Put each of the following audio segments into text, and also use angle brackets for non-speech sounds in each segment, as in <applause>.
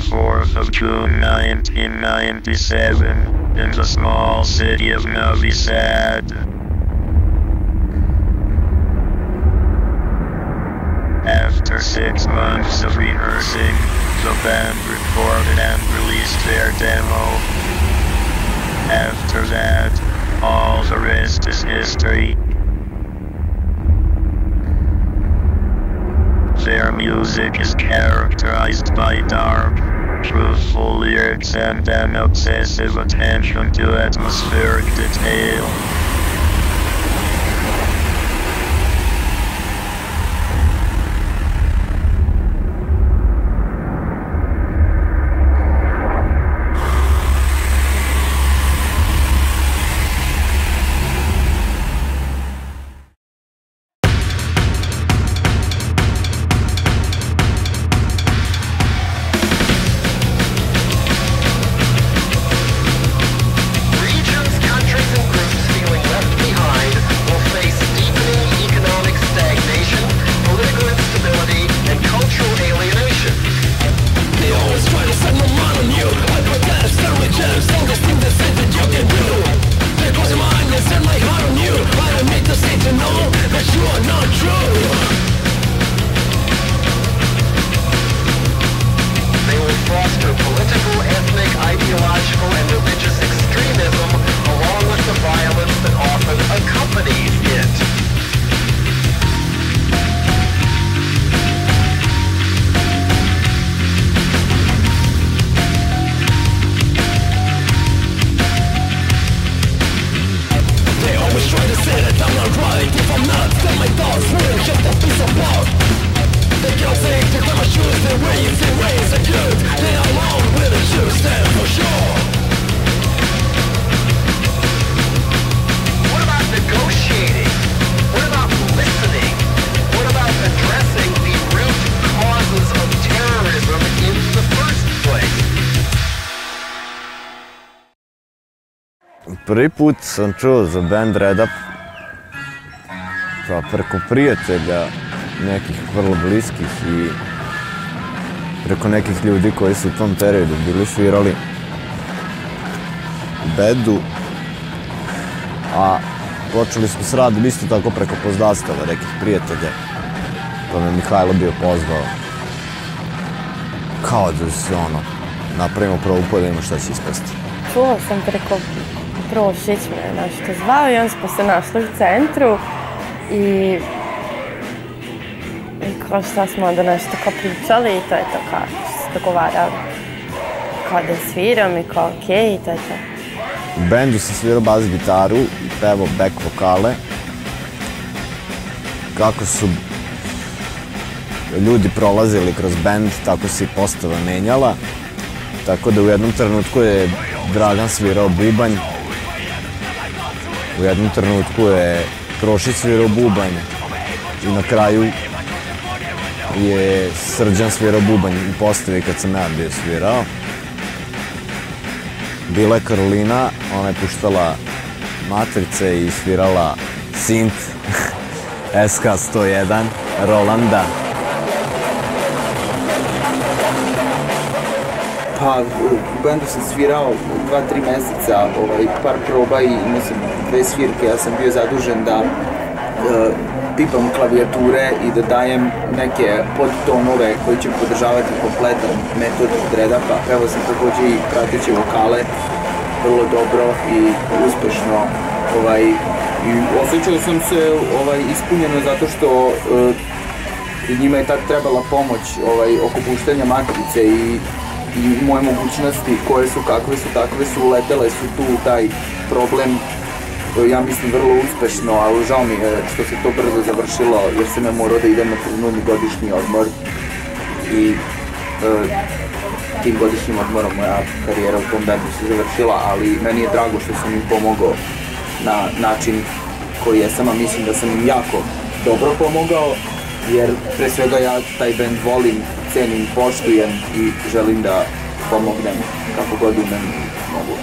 formed 4th of June 1997 in the small city of Novi Sad. After six months of rehearsing, the band recorded and released their demo. After that, all the rest is history. Their music is characterized by dark, truthful lyrics and an obsessive attention to atmospheric detail. Prvi put sam čuo za band Red Up pa preko prijatelja nekih vrlo bliskih i preko nekih ljudi koji su u tom periodu bili svirali u bendu. A počeli smo s radom isto tako preko poznastava nekih prijatelja. Pa me Mihajlo bio pozvao. Kao da se ono, napravimo probu pa šta će ispasti. Čula sam preko Prošić me nešto zvao i onda smo se našli u centru i i kao šta smo onda nešto kao pričali i to je to kao se dogovarali kao da sviram i kao okej i to je to. U bendu sam svirao bas gitaru i pevao back vokale. Kako su ljudi prolazili kroz bend, tako se i postava menjala. Tako da u jednom trenutku je Dragan svirao bubanj. U jednom trenutku je Krošić svirao bubanj. I na kraju je Srđan svirao bubanj u postavi kad sam ja bio svirao. Bila je Karolina, ona je puštala matrice i svirala Sint <laughs> SK101 Rolanda. Pa, u bendu sam svirao dva, tri meseca, ovaj, par proba i sam dve svirke. Ja sam bio zadužen da e, pipam klavijature i da dajem neke podtonove koji će podržavati kompletan metod dreadapa. Evo sam takođe i prateći vokale vrlo dobro i uspešno ovaj, i osjećao sam se ovaj, ispunjeno zato što e, njima je tad trebala pomoć ovaj, oko puštanja matrice i, i moje mogućnosti koje su kakve su takve su letele su tu taj problem e, ja mislim vrlo uspešno, ali žao mi je što se to brzo završilo jer sam ja morao da idem na prinudni godišnji odmor i e, tim godišnjim odmorom moja karijera u tom bendu se završila, ali meni je drago što sam im pomogao na način koji jesam, a mislim da sam im jako dobro pomogao, jer pre svega ja taj bend volim, cenim, poštujem i želim da pomognem kako god umem mogu.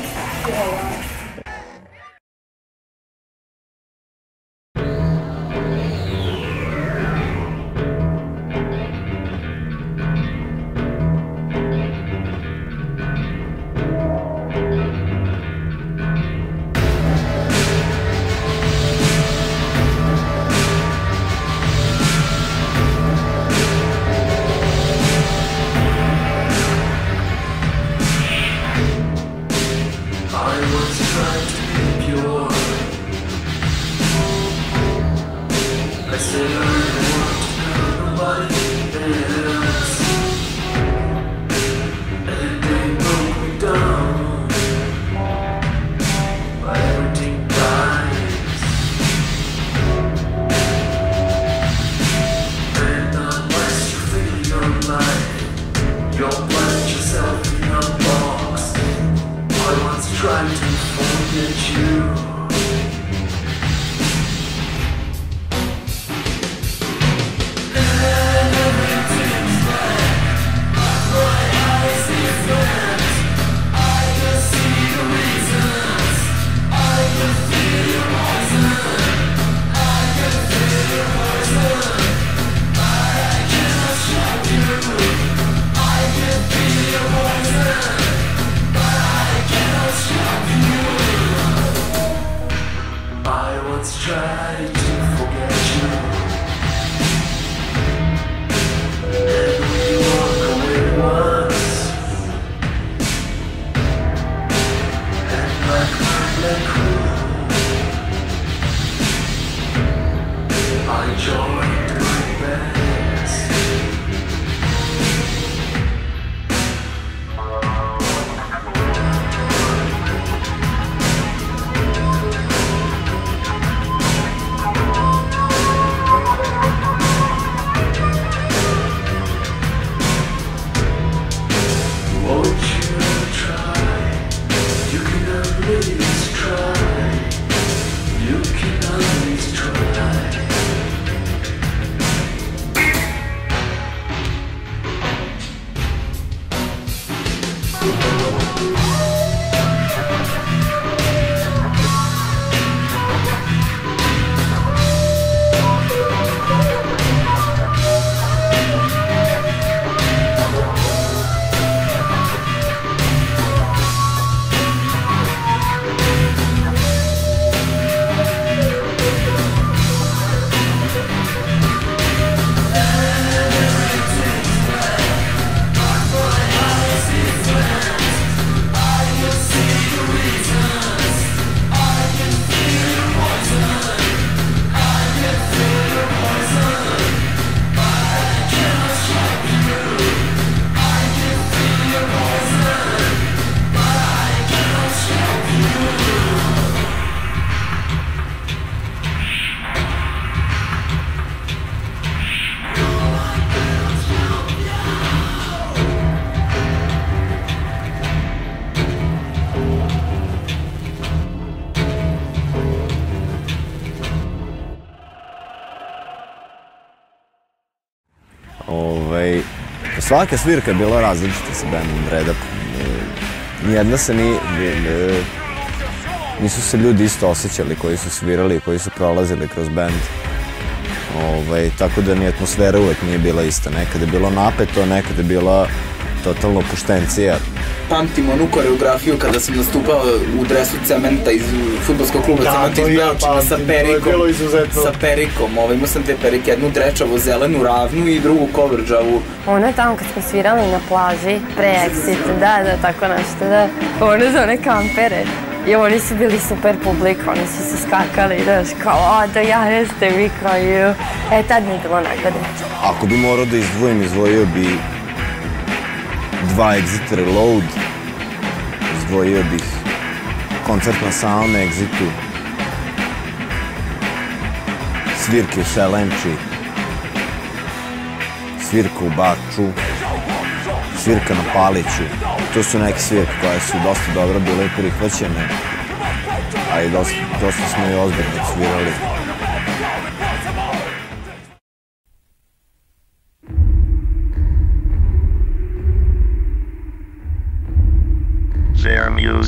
I joy, the band. Svaka svirka je bila različita sa bandom Red Up. E, Nijedna se ni, nisu se ljudi isto osjećali koji su svirali, koji su prolazili kroz band. Ovaj, tako da ni atmosfera uvek nije bila ista. Nekad je bilo napeto, nekad je bila totalno puštencija. Pamtim onu koreografiju kada sam nastupao u dresu Cementa iz futbolskog kluba Da, Cementa iz i ja Beočina sa je perikom. bilo izuzetno. Sa perikom, ovaj, imao sam te perike, jednu drečavu zelenu ravnu i drugu kovrđavu. Ono tamo kad smo svirali na plaži, pre Exit, da, da, tako nešto, da. Ono za one kampere. I oni su bili super publika, oni su se skakali, znaš, kao, a da ja jeste vi kao ju. E, tad mi je bilo najgode. Ako bi morao da izdvojim, izdvojio bi dva Exit Reload, izdvojio bih koncert na Exitu, svirke u Selenči, svirka u Baču, svirka na Paliću. To su neke svirke koje su dosta dobro bile prihvaćene, a i dosta, dosta smo i ozbiljno svirali.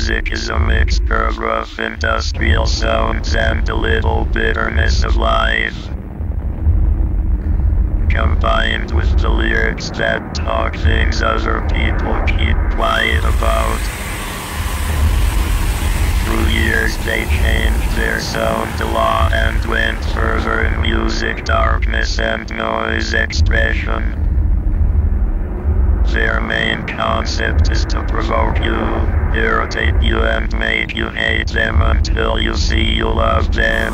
Music is a mixture of rough industrial sounds and a little bitterness of life. Combined with the lyrics that talk things other people keep quiet about. Through years they changed their sound a lot and went further in music darkness and noise expression. Their main concept is to provoke you, irritate you, and make you hate them until you see you love them.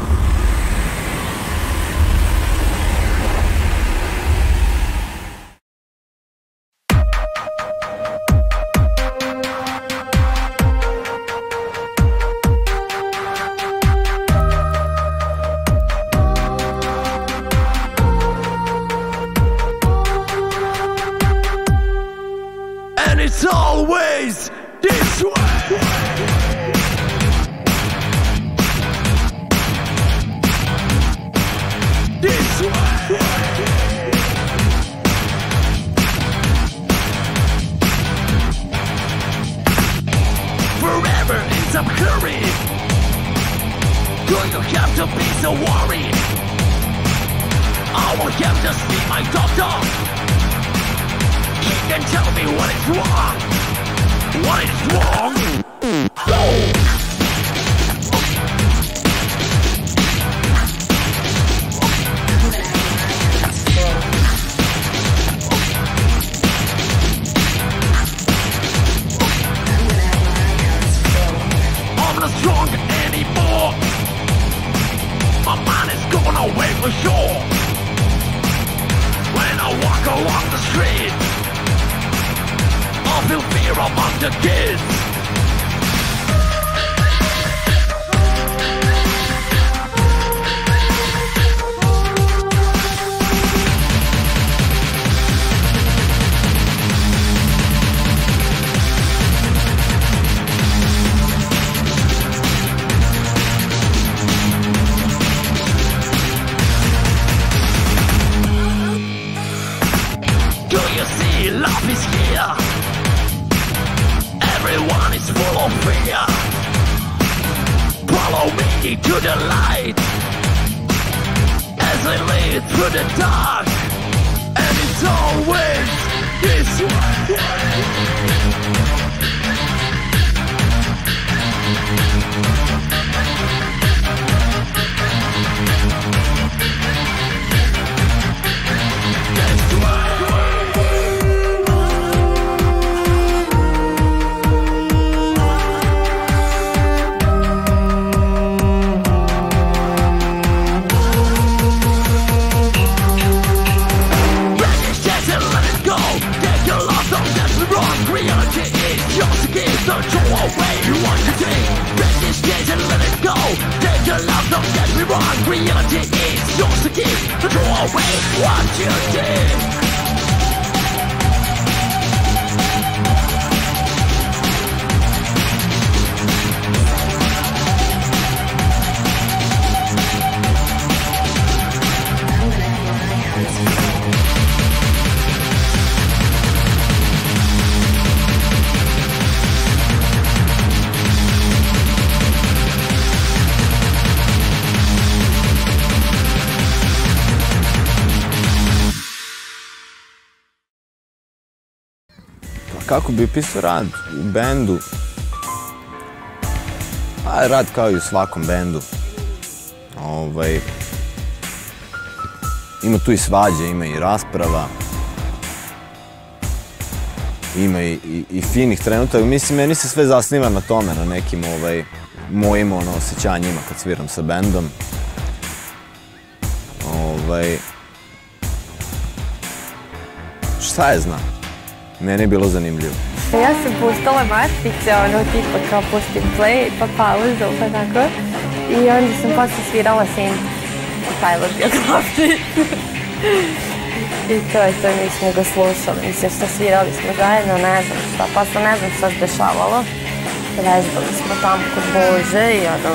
To worried? I will have to see my doctor. He can tell me what is wrong. What is wrong? I'm fear. Follow me to the light as I lead through the dark, and it's always this way. Break this cage and let it go. Take your love, don't get me wrong. Reality is yours to. Don't throw away what you did. Kako bi pisao rad u bendu, a rad kao i u svakom bendu. Ovaj, ima tu i svađe, ima i rasprava. Ima i, i, i finih trenutaka. Mislim, meni se sve zasniva na tome, na nekim ovaj, mojim ono, osjećanjima kad sviram sa bendom. Ovaj, šta je znam? Meni je bilo zanimljivo. Ja sam pustala mastice, ono tipa kao pustim play, pa pauzu, pa tako. I onda sam posle svirala sin. Bio glavni. <laughs> I to je to, mi smo ga slušali. Mislim što svirali smo zajedno, ne znam šta, pa sam ne znam šta se dešavalo. Vežbali smo tamo kod Bože i ono...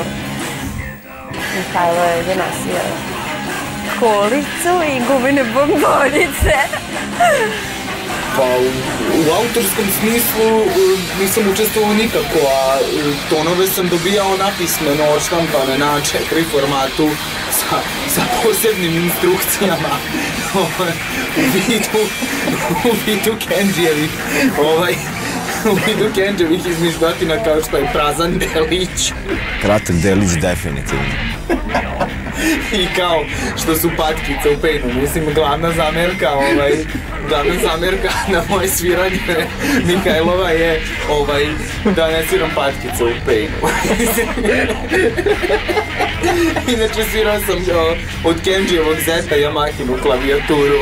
Mihajlo je donosio kolicu i gumene bombonice. <laughs> Pa u, u autorskom smislu e, nisam učestvovao nikako, a e, tonove sam dobijao napismeno odštampane na četiri formatu sa, sa posebnim instrukcijama <laughs> ovaj, u vidu, u vidu Kenđijevih, ovaj, u vidu Kenđevih izmišljotina kao što je prazan delić Kratak delić definitivno. <laughs> <laughs> i kao što su patkice u pejnu. Mislim, glavna zamjerka, ovaj, glavna zamjerka <laughs> na moje sviranje <laughs> Mihajlova je ovaj, da ne sviram patkice u pejnu. Inače svirao sam o, od Kenjijevog zeta Yamahinu klavijaturu.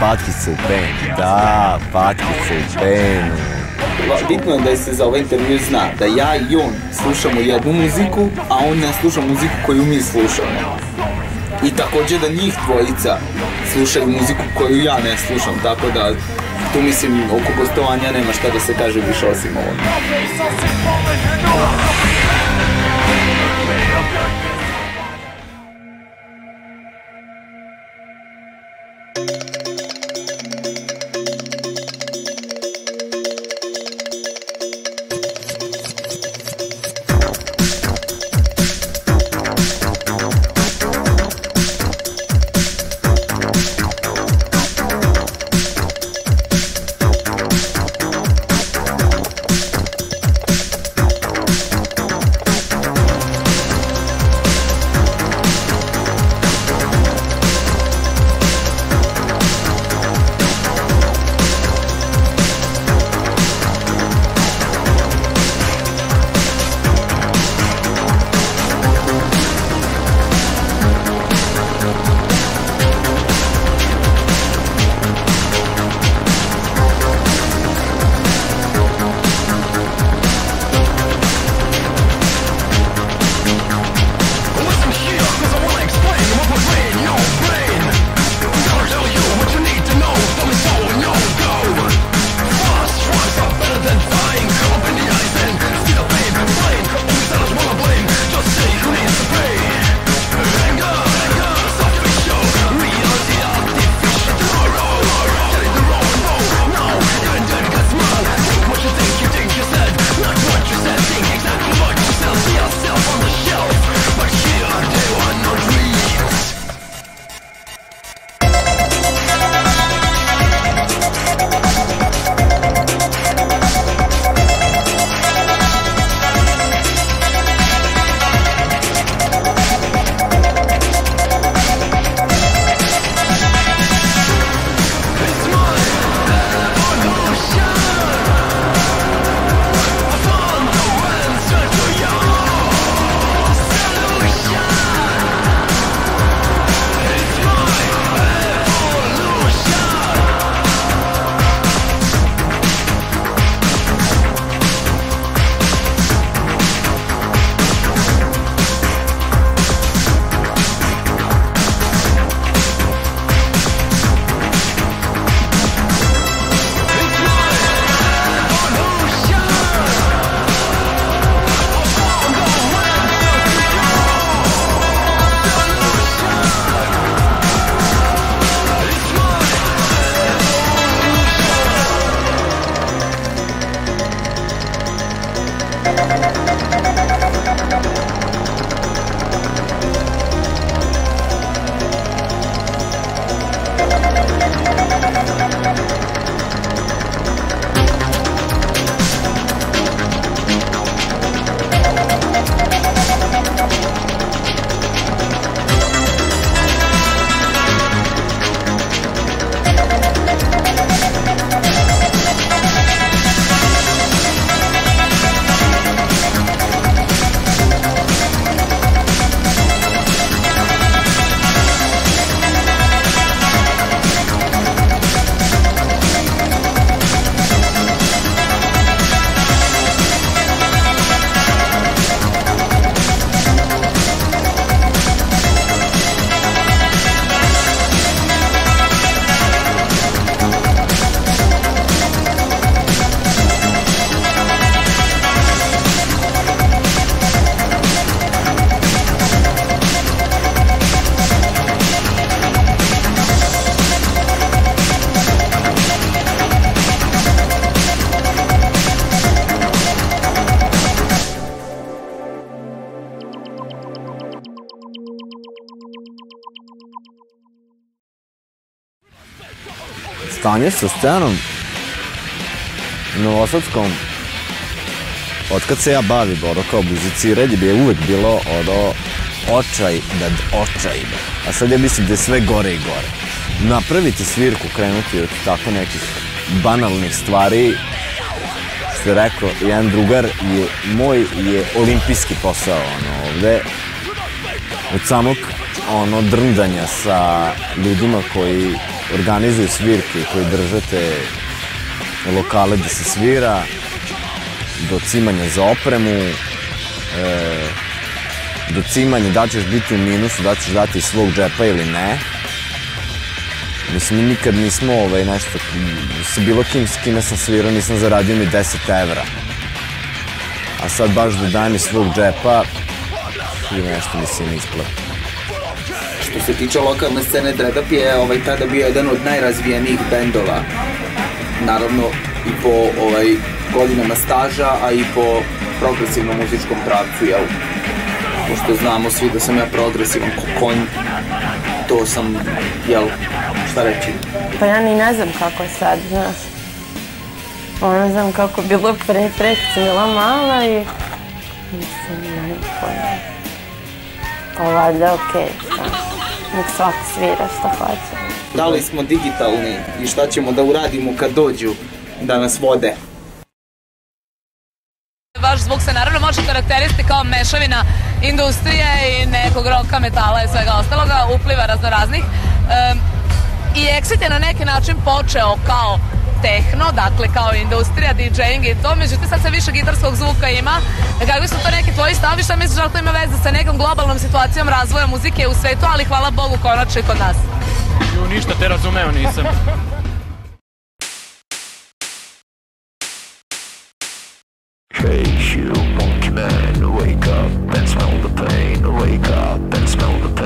Patkice u penu, da, patkice u penu. Bitno je da se za ovaj intervju zna da ja i on slušamo jednu muziku, a on ne sluša muziku koju mi slušamo. I također da njih dvojica slušaju muziku koju ja ne slušam, tako da tu mislim oko gostovanja nema šta da se kaže više osim ovo. Stanje sa scenom Novosadskom Otkad se ja bavim ono kao muziciranje bi je uvek bilo ono očaj nad očajima. A sad ja mislim da je sve gore i gore. Napraviti svirku, krenuti od tako nekih banalnih stvari, što je rekao, jedan drugar je, moj je olimpijski posao ono ovde. Od samog ono drndanja sa ljudima koji organizuju svirke, koji držate lokale da se svira, do cimanja za opremu, e, do cimanja da ćeš biti u minusu, da ćeš dati iz svog džepa ili ne. Mislim, mi nikad nismo ovaj, nešto, sa bilo kim s kime sam svirao, nisam zaradio ni 10 evra. A sad baš da dajem iz svog džepa, i nešto mi se ne isplati. Što se tiče lokalne scene, Dread je ovaj, tada bio jedan od najrazvijenijih bendova. Naravno i po ovaj, godinama staža, a i po progresivnom muzičkom pravcu, jel? Pošto znamo svi da sam ja progresivan ko konj, to sam, jel, šta reći? Pa ja ni ne znam kako sad, znaš. Ono znam kako je bilo pre, pre bila mala i... Mislim, ne pojma. Pa valjda okej, okay, Nek svako svira šta hoće. Da li smo digitalni i šta ćemo da uradimo kad dođu da nas vode? Vaš zvuk se naravno može karakterisati kao mešavina industrije i nekog roka, metala i svega ostaloga, upliva raznoraznih. Um, I Exit je na neki način počeo kao tehno, dakle kao industrija, DJing i to, međutim sad se više gitarskog zvuka ima. Kakvi su to neki tvoji stavi, šta misliš da to ima veze sa nekom globalnom situacijom razvoja muzike u svetu, ali hvala Bogu konačno i kod nas. Ju, ništa te razumeo nisam. Hey, you monkey man, wake up and smell the pain. Wake up and smell the pain.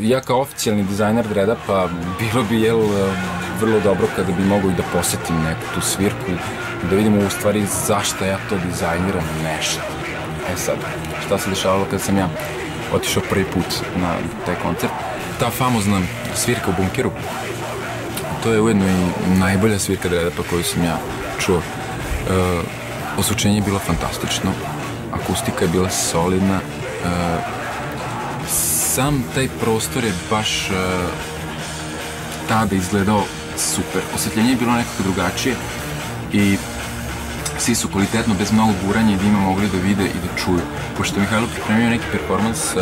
Ja kao oficijalni dizajner Dreda, pa bilo bi, jel, vrlo dobro kada bi mogao i da posetim neku tu svirku, da vidimo u stvari zašto ja to dizajniram nešto. E sad, šta se dešavalo kada sam ja otišao prvi put na taj koncert? ta famozna svirka u bunkeru, to je ujedno i najbolja svirka Dreadapa koju sam ja čuo. E, osvučenje je bilo fantastično, akustika je bila solidna, e, sam taj prostor je baš e, tada izgledao super. Osvetljenje je bilo nekako drugačije i svi su kvalitetno, bez mnogo guranja i dima mogli da vide i da čuju. Pošto je Mihajlo pripremio neki performans, e,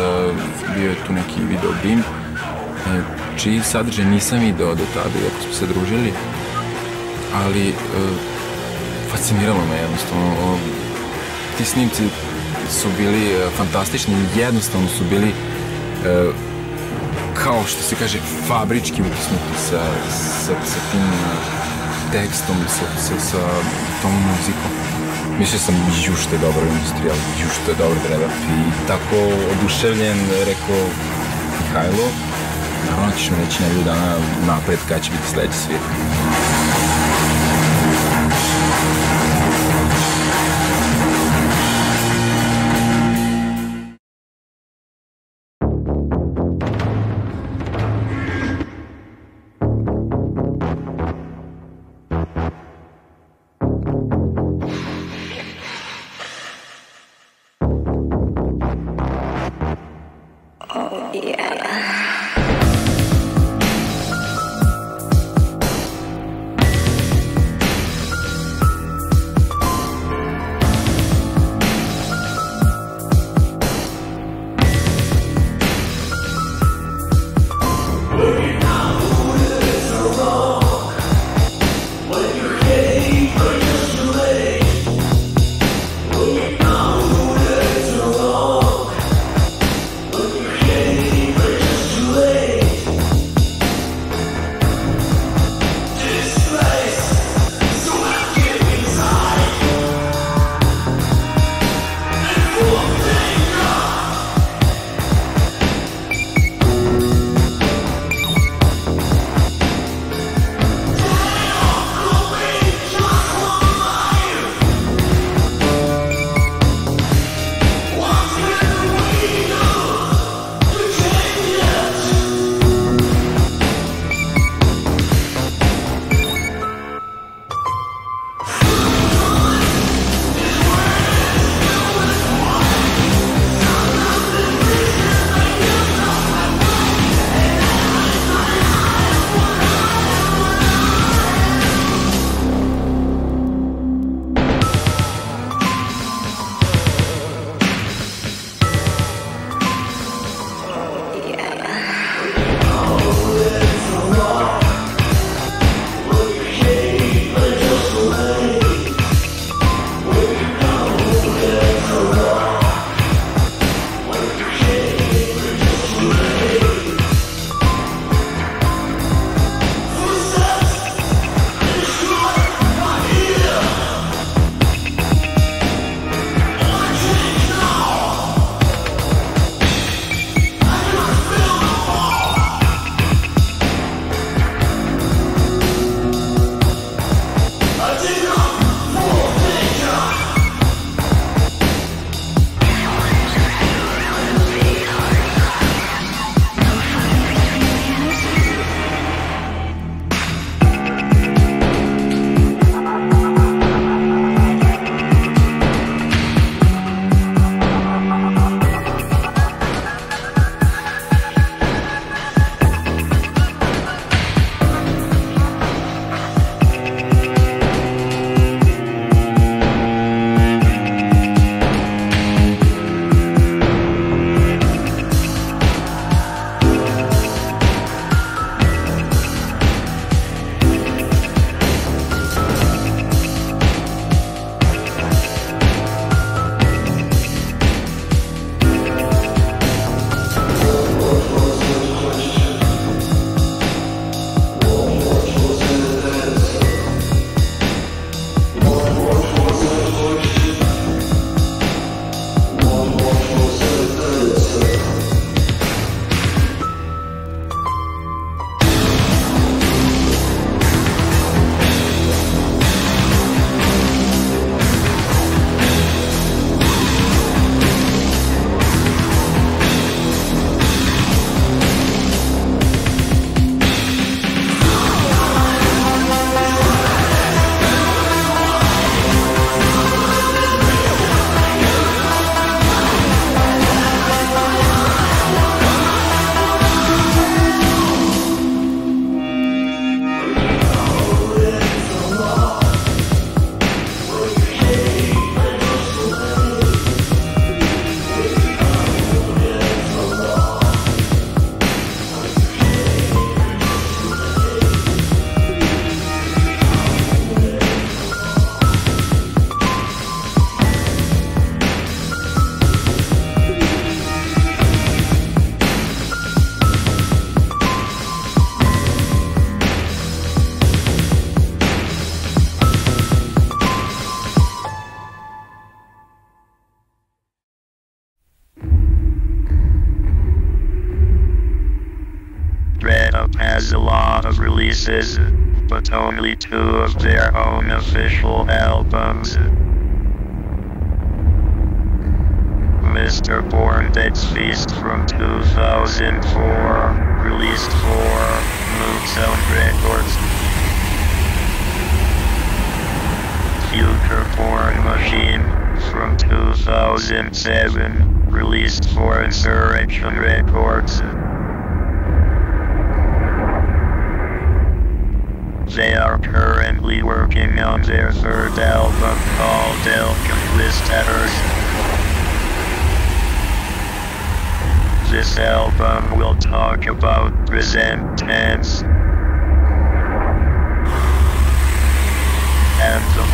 bio je tu neki video bim, e, čiji sadržaj nisam video do tada, iako smo se družili, ali fasciniralo me jednostavno. Ti snimci su bili fantastični, jednostavno su bili kao što se kaže fabrički utisnuti sa, sa, sa tim e, tekstom, sa, sa, sa tom muzikom. Mislio sam, ju što je dobro industrijal, ju što je dobro Dreadap i tako oduševljen rekao Mihajlo, naravno ćeš mi reći nedelju dana napred kada će biti sledeći svijet. 2007, released for Insurrection Records. They are currently working on their third album called El Conquistadors. This album will talk about present tense.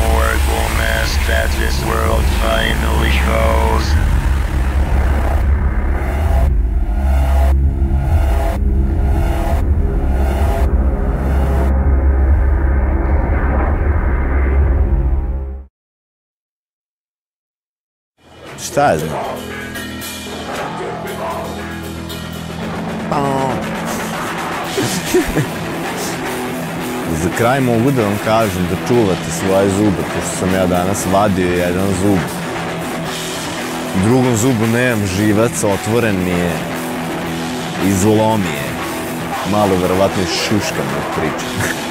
horribleness that this world finally shows. <laughs> Za kraj mogu da vam kažem da čuvate svoje zube, pošto sam ja danas vadio jedan zub. Drugom zubu nemam živac, otvoren mi je, izlomi je. Malo verovatno i šuška mi. <laughs>